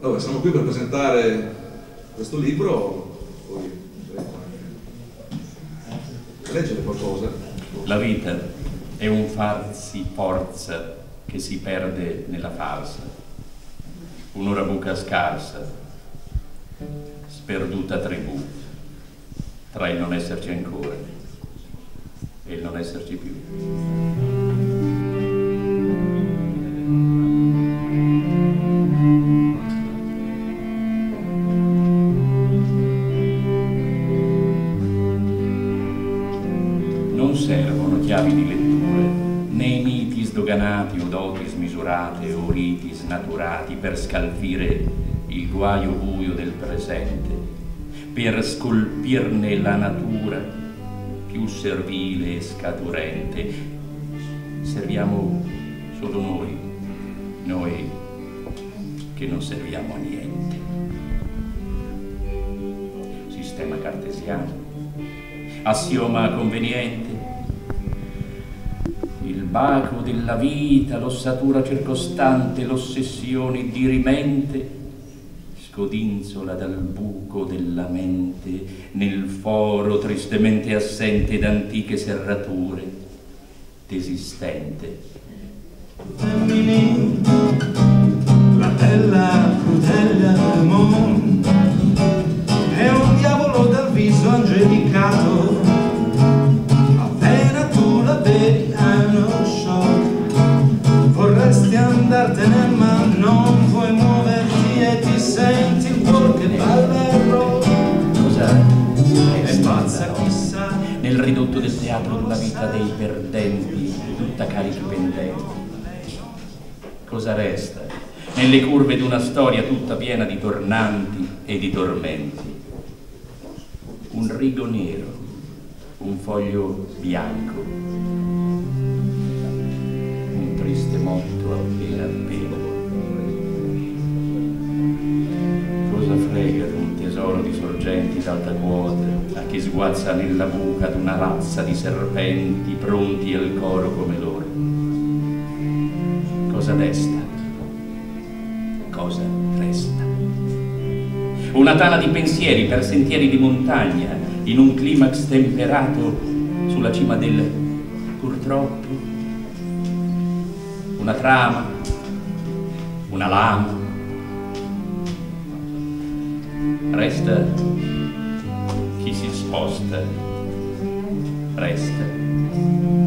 Allora, siamo qui per presentare questo libro, poi leggere qualcosa. La vita è un farsi forza che si perde nella farsa, un'ora buca scarsa, sperduta tribù, tra il non esserci ancora e il non esserci più. Di letture, né miti sdoganati o doti smisurate o riti snaturati per scalfire il guaio buio del presente, per scolpirne la natura più servile e scaturente. Serviamo solo noi, noi che non serviamo a niente. Sistema cartesiano assioma conveniente. Baco della vita, l'ossatura circostante, l'ossessione dirimente, scodinzola dal buco della mente, nel foro tristemente assente d'antiche serrature, desistente. E pazza chissà nel ridotto del teatro la vita dei perdenti, tutta carichi pendenti. Cosa resta nelle curve di una storia tutta piena di tornanti e di tormenti? Un rigo nero, un foglio bianco, un triste motto appena appena. D'alta quota a chi sguazza nella buca d'una razza di serpenti pronti al coro come loro? Cosa desta? Cosa resta? Una tana di pensieri per sentieri di montagna in un climax temperato sulla cima del purtroppo? Una trama? Una lama? Resta chi si sposta, resta